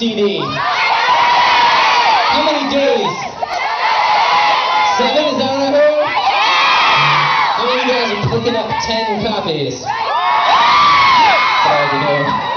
CD. How many days? Seven, is that what I heard? How many of you guys are picking up ten copies? Sorry,